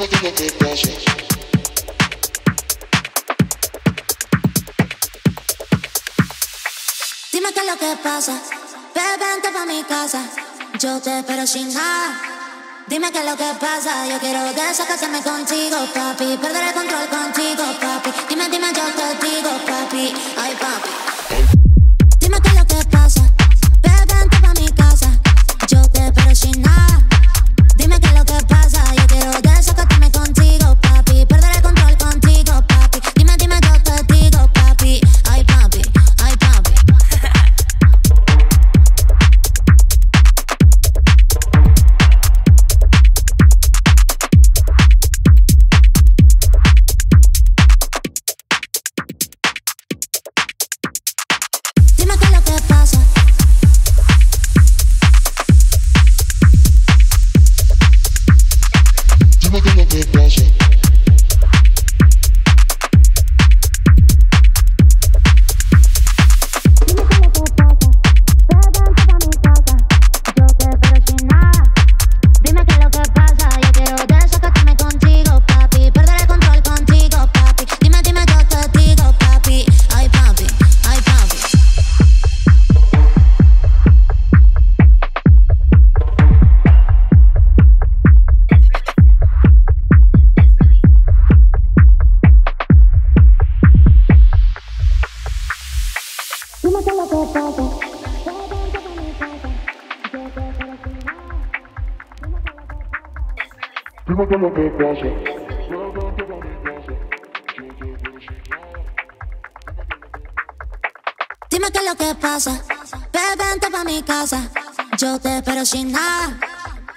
Dime qué es lo que pasa, bebé, pa' mi casa. Yo te espero sin nada. Dime qué es lo que pasa, yo quiero deshacerme contigo, papi. Perder el control contigo, papi. Dime, dime, yo te digo, papi. Ay, papi. Dime qué es lo que pasa. Dime qué es lo que pasa. Dime qué es lo pa' mi casa. Yo te espero sin nada.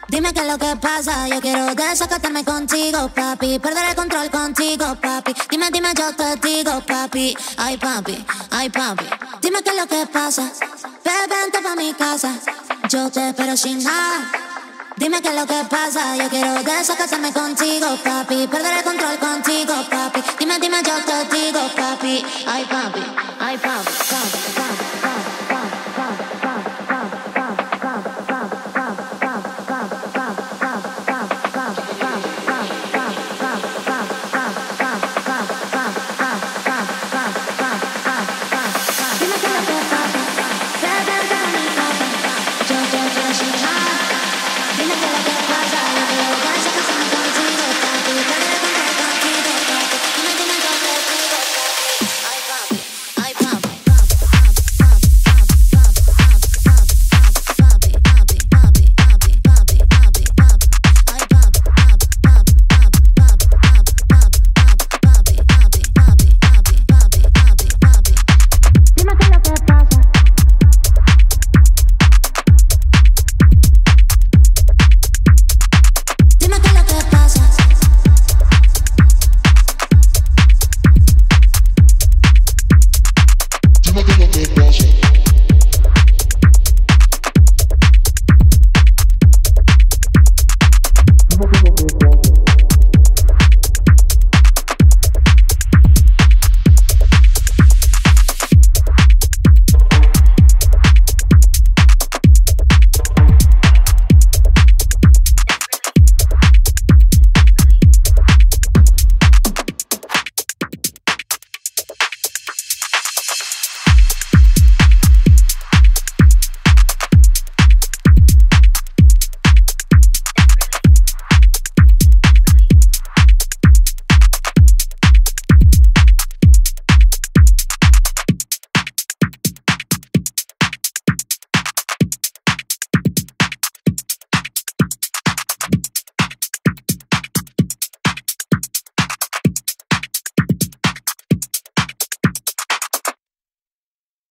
Dime qué es lo que pasa, yo quiero desacatarme contigo, papi. Perder el control contigo, papi. Dime, dime, yo te digo, papi. Ay, papi, ay, papi. Dime qué es lo que pasa, bebente pa' mi casa. Yo te espero sin nada. Dime qué es lo que pasa, yo quiero desacatarme contigo, papi. Perder el control contigo, papi. Dime, dime, yo te digo, papi. Ay, papi.